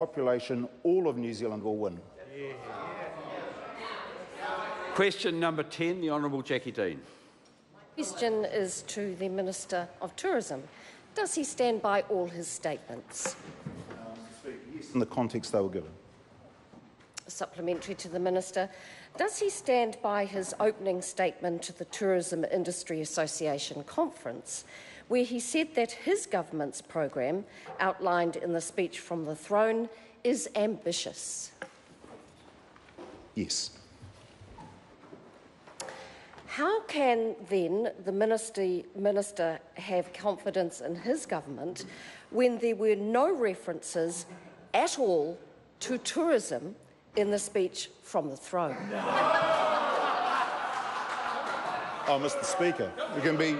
population, all of New Zealand will win. Question number 10, the Honourable Jacqui Dean. Question is to the Minister of Tourism. Does he stand by all his statements? Um, yes, in the context they were given. Supplementary to the Minister. Does he stand by his opening statement to the Tourism Industry Association conference, where he said that his government's program, outlined in the speech from the throne, is ambitious? Yes. How can then the ministry, minister have confidence in his government when there were no references at all to tourism in the speech from the throne? Oh, Mr. Speaker, we can be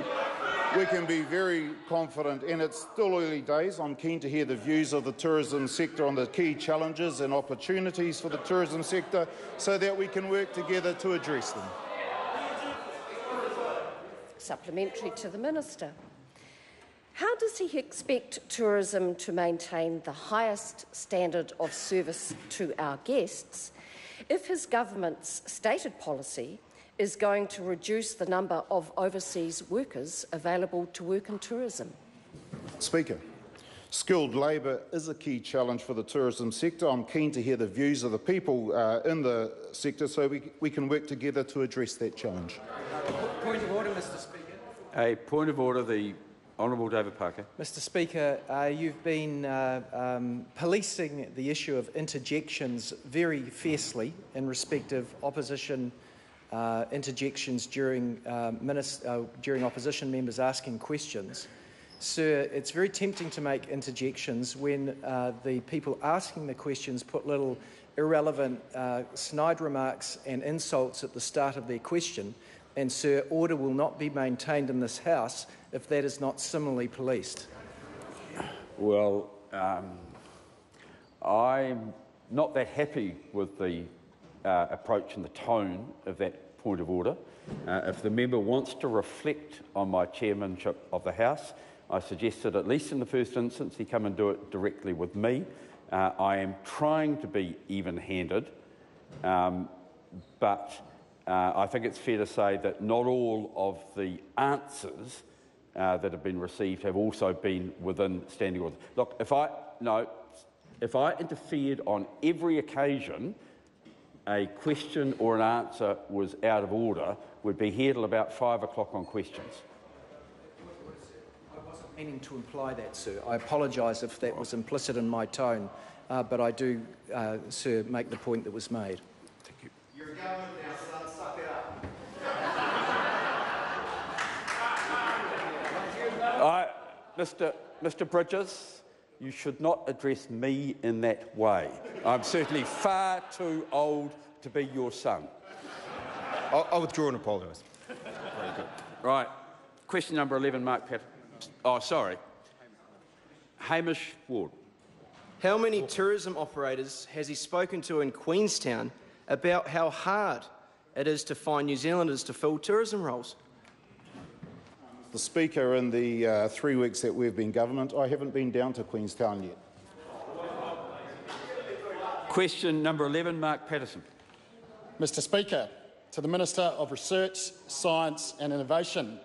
we can be very confident, and it's still early days. I'm keen to hear the views of the tourism sector on the key challenges and opportunities for the tourism sector so that we can work together to address them. Supplementary to the Minister. How does he expect tourism to maintain the highest standard of service to our guests if his government's stated policy is going to reduce the number of overseas workers available to work in tourism? Speaker, skilled labour is a key challenge for the tourism sector. I'm keen to hear the views of the people uh, in the sector so we, we can work together to address that challenge. Point of order, Mr Speaker. A point of order, the Honourable David Parker. Mr Speaker, uh, you've been uh, um, policing the issue of interjections very fiercely in respect of opposition uh, interjections during, uh, uh, during opposition members asking questions. Sir, it's very tempting to make interjections when uh, the people asking the questions put little irrelevant, uh, snide remarks and insults at the start of their question. And, sir, order will not be maintained in this House if that is not similarly policed. Well, um, I'm not that happy with the uh, approach and the tone of that point of order. Uh, if the member wants to reflect on my chairmanship of the House, I suggest that at least in the first instance he come and do it directly with me. Uh, I am trying to be even-handed, um, but uh, I think it's fair to say that not all of the answers uh, that have been received have also been within standing order. Look, if I no, if I interfered on every occasion, a question or an answer was out of order, would be here till about five o'clock on questions. I wasn't meaning to imply that, sir. I apologise if that was implicit in my tone, uh, but I do, uh, sir, make the point that was made. Thank you. Your government now, son, suck it up. I, Mr. Mr. Bridges, you should not address me in that way. I'm certainly far too old to be your son. I'll, I'll withdraw and apologise. Very good. Right. Question number 11, Mark Pat. Oh, sorry. Hamish Ward. How many tourism operators has he spoken to in Queenstown about how hard it is to find New Zealanders to fill tourism roles? The Speaker, in the uh, three weeks that we've been government, I haven't been down to Queenstown yet. Question number 11, Mark Patterson. Mr Speaker, to the Minister of Research, Science and Innovation.